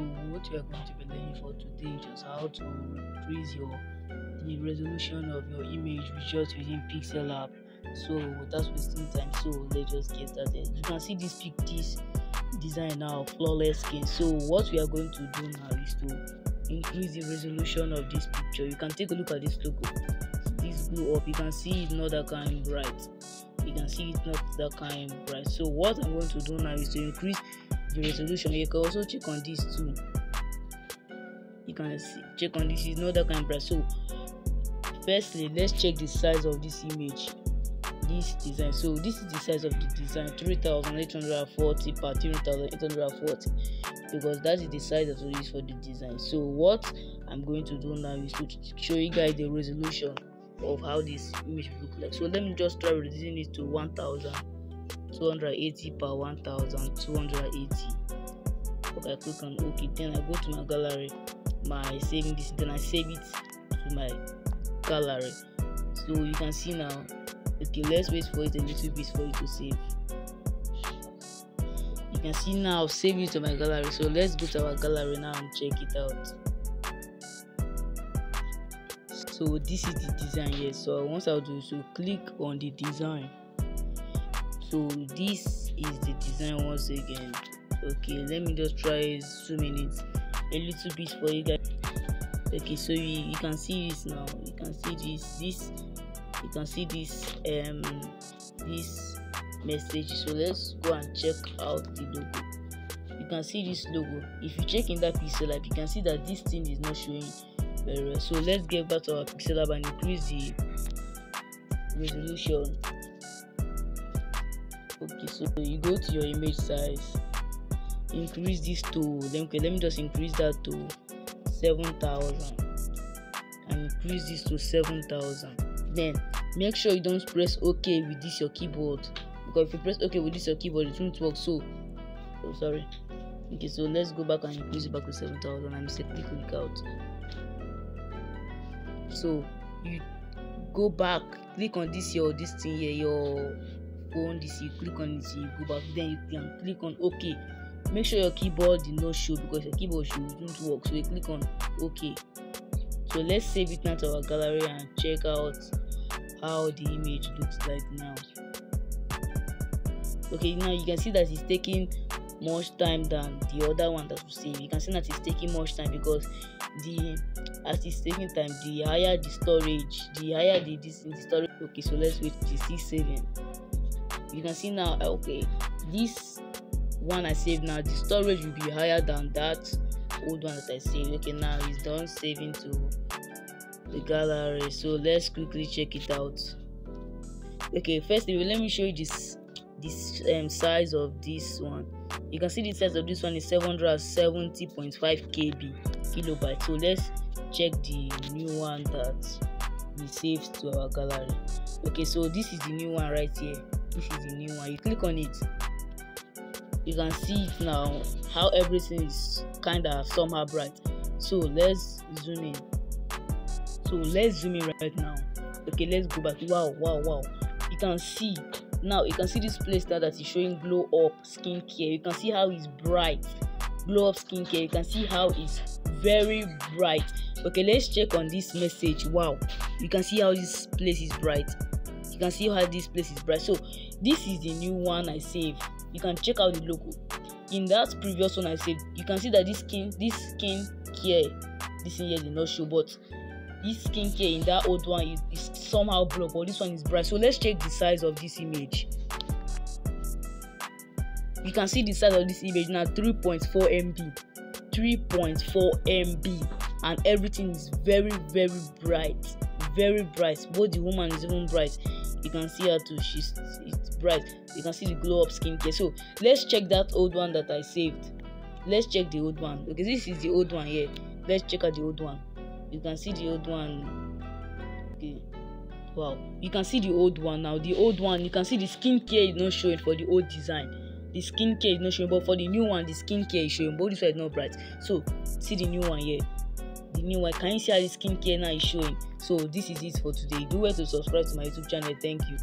what we are going to be learning for today just how to increase your the resolution of your image just using PixelLab. So that's wasting time. So let's just get started. You can see this pic this design now flawless skin. So what we are going to do now is to increase the resolution of this picture. You can take a look at this logo. This blew up. You can see it's not that kind of bright. You can see it's not that kind bright. So what i'm going to do now is to increase the resolution you can also check on this too. You can see, check on this is not that kind bright so firstly let's check the size of this image this design. So this is the size of the design 3840 per 3840 because that is the size that we use for the design. So what i'm going to do now is to show you guys the resolution of how this image look like. So let me just try reducing it to 1280 per 1280 okay i click on ok then i go to my gallery. My saving this then i save it to my gallery. So you can see now okay let's wait for it a little bit for it to save. You can see now I've saved it to my gallery. So let's go to our gallery now and check it out. So this is the design here. So once I'll do so click on the design so this is the design once again. Okay let me just try zooming it a little bit for you guys. Okay so you, you can see this now. You can see this this you can see this um this message. So let's go and check out the logo. You can see this logo. If you check in that PixelLab you can see that this thing is not showing very well. So let's get back to our PixelLab and increase the resolution okay so you go to your image size. Increase this to then okay let me just increase that to 7000 and increase this to 7000 then make sure you don't press ok with this your keyboard. Because if you press ok with this your keyboard it won't work. So oh sorry. Okay so let's go back and increase it back to 7000 i'm simply click out so you go back click on this your this thing here your phone this you click on it you go back then you can click on ok. Make sure your keyboard did not show because your keyboard should don't work so you click on ok. So let's save it now to our gallery and check out how the image looks like now. Okay now you can see that it's taking much time than the other one that we save you can see that it's taking much time because the as it's taking time the higher the storage the higher the this the storage. Okay so let's wait to see saving you can see now okay this one i saved now the storage will be higher than that old one that i saved. Okay now it's done saving to the gallery. So let's quickly check it out. Okay first let me show you this this um, size of this one. You can see the size of this one is 770.5 kb kilobyte so let's check the new one that we saved to our gallery. Okay so this is the new one right here this is the new one. You click on it you can see it now how everything is kind of somehow bright. So let's zoom in. So let's zoom in right now. Okay let's go back. Wow wow wow. You can see now you can see this place now that is showing glow up skincare. You can see how it's bright glow up skincare. You can see how it's very bright. Okay let's check on this message. Wow you can see how this place is bright you can see how this place is bright. So this is the new one i saved. You can check out the logo. In that previous one i saved you can see that this skin this skin care this here did not show but this skincare in that old one is, is somehow blurred but this one is bright. So let's check the size of this image. You can see the size of this image now 3.4 mb 3.4 mb and everything is very very bright. Very bright. Both the woman is even bright you can see her too. She's it's bright. You can see the glow up skincare. So let's check that old one that i saved. Let's check the old one. Because this is the old one here. Let's check out the old one. You can see the old one. Okay. Wow. You can see the old one now. The old one you can see the skincare is not showing for the old design. The skincare is not showing but for the new one the skincare is showing but this one is not bright. So see the new one here the new one. Can you see how the skincare now is showing? So this is it for today. Do well to subscribe to my youtube channel. Thank you